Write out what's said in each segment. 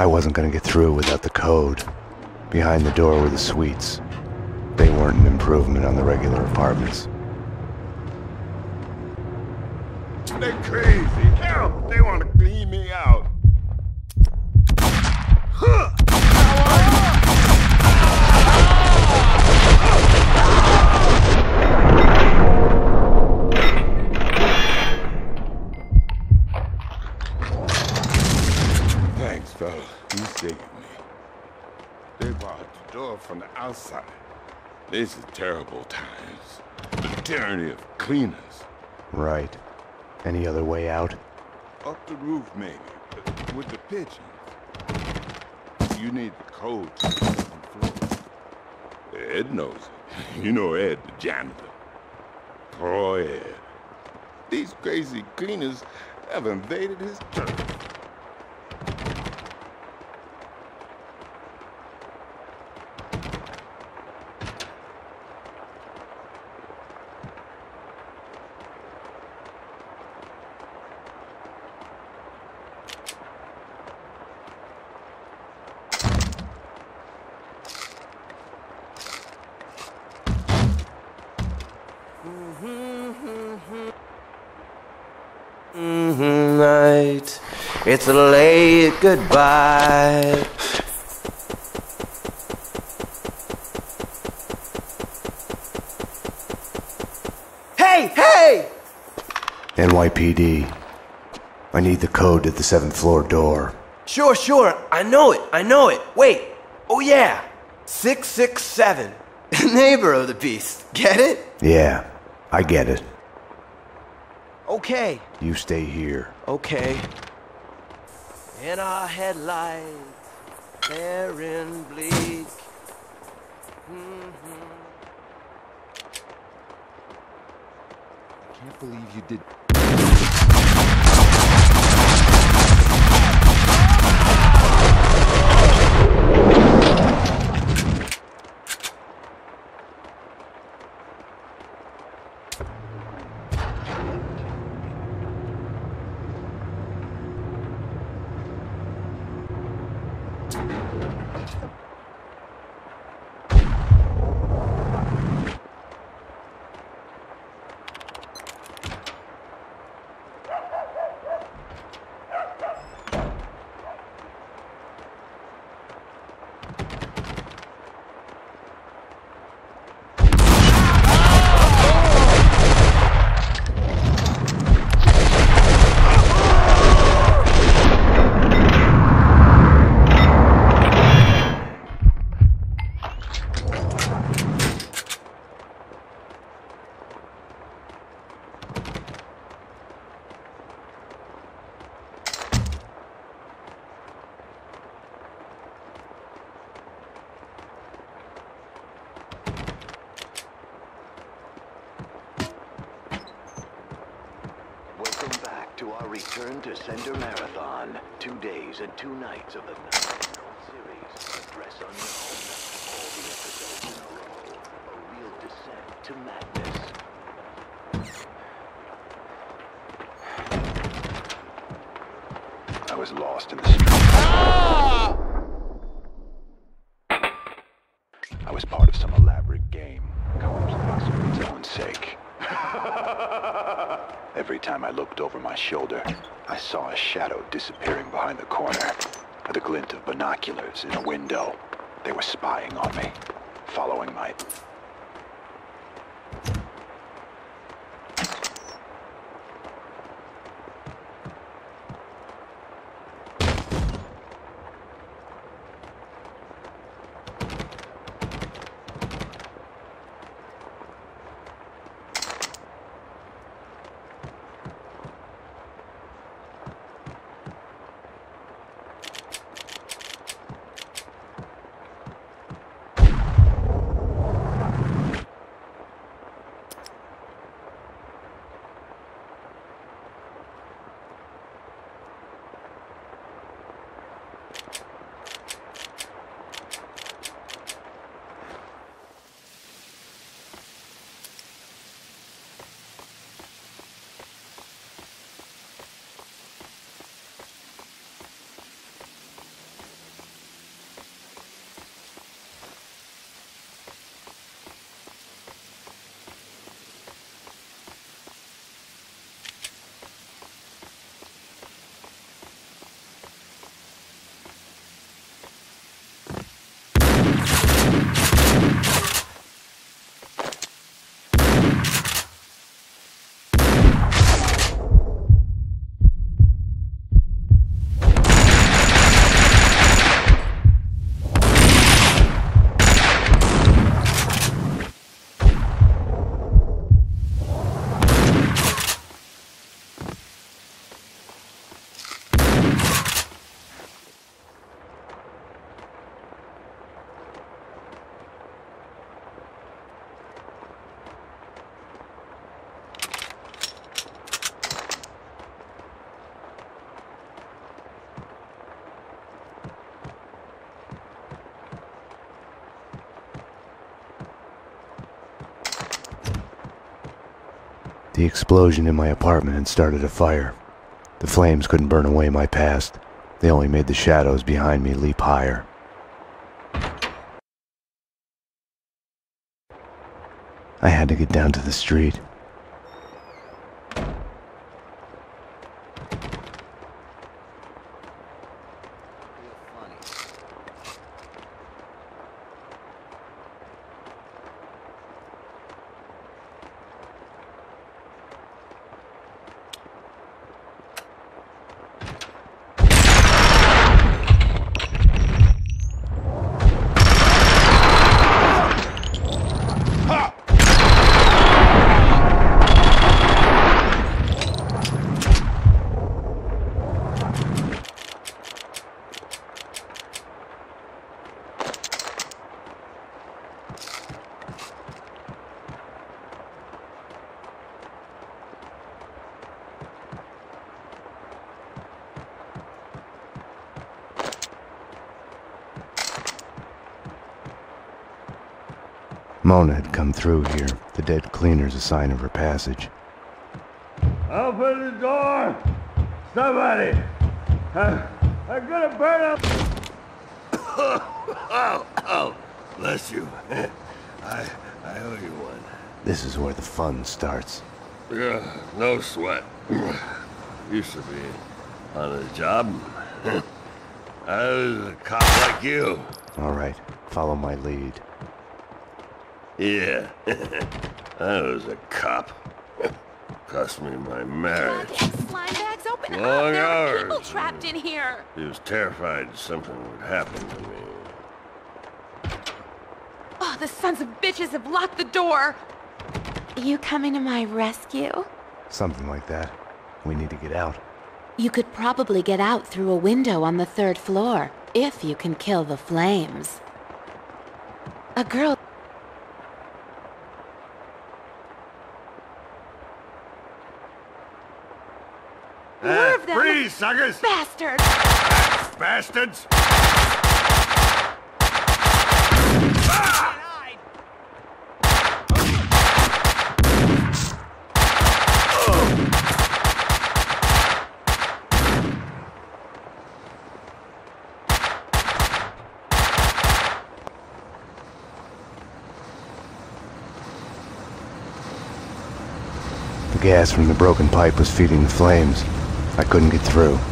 I wasn't gonna get through without the code. Behind the door were the suites. They weren't an improvement on the regular apartments. They're crazy. Hell, they want to clean me out. Fella. You saved me. They barred the door from the outside. This is terrible times. The tyranny of cleaners. Right. Any other way out? Up the roof, maybe, with the pigeons. You need the code to the floor. Ed knows it. You know Ed, the janitor. Poor Ed. These crazy cleaners have invaded his turf. It's a late goodbye. Hey, hey! NYPD. I need the code to the seventh floor door. Sure, sure. I know it. I know it. Wait. Oh, yeah. 667. Neighbor of the beast. Get it? Yeah, I get it. Okay. You stay here. Okay. In our headlights, staring bleak. Mhm. Can't believe you did. Welcome back to our return to Sender Marathon. Two days and two nights of the nine-part series, Address Unknown. All the episodes in a row. A real descent to madness. I was lost in the street. Ah! Every time I looked over my shoulder, I saw a shadow disappearing behind the corner. Or the glint of binoculars in a window. They were spying on me, following my... The explosion in my apartment had started a fire. The flames couldn't burn away my past. They only made the shadows behind me leap higher. I had to get down to the street. Mona had come through here. The dead cleaner's a sign of her passage. Open the door! Somebody! I, I'm gonna burn up! oh, oh, bless you. I, I owe you one. This is where the fun starts. Yeah, no sweat. Used to be on the job. I was a cop like you. All right, follow my lead. Yeah, I was a cop. Cost me my marriage. Slime bags, open Long up! There are hours. people trapped in here! He was terrified something would happen to me. Oh, the sons of bitches have locked the door! You coming to my rescue? Something like that. We need to get out. You could probably get out through a window on the third floor, if you can kill the flames. A girl More eh, of them! Freeze, suckers! Bastards! Bastards! The gas from the broken pipe was feeding the flames. I couldn't get through.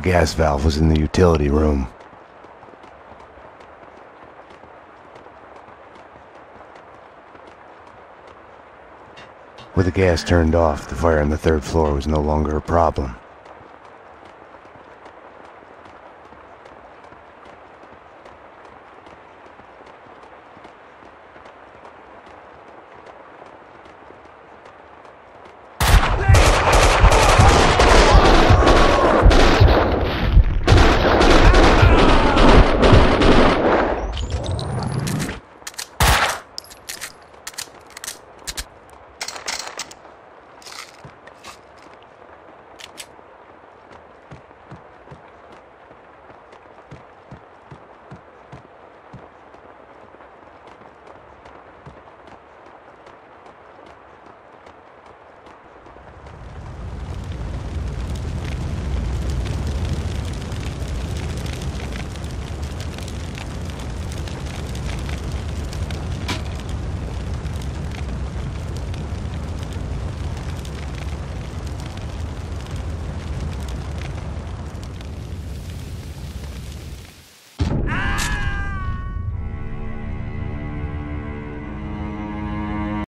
Gas valve was in the utility room. With the gas turned off, the fire on the third floor was no longer a problem.